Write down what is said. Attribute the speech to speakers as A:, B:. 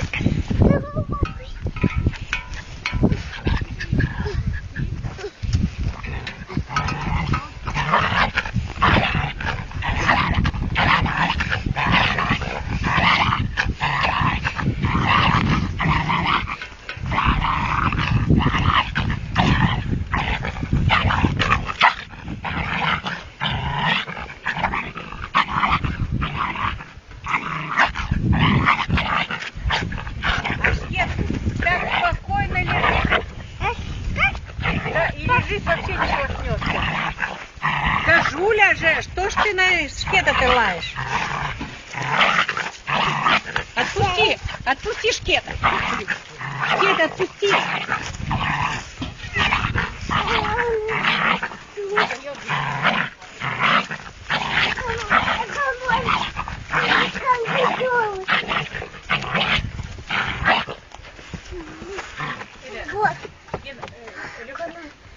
A: work. Да, и лежишь, вообще не проснешься. Кажу, ляже, что ж ты на шкета ты лаешь? Отпусти, отпусти шкета. Шкета, отпусти.
B: Вот.
A: goodness.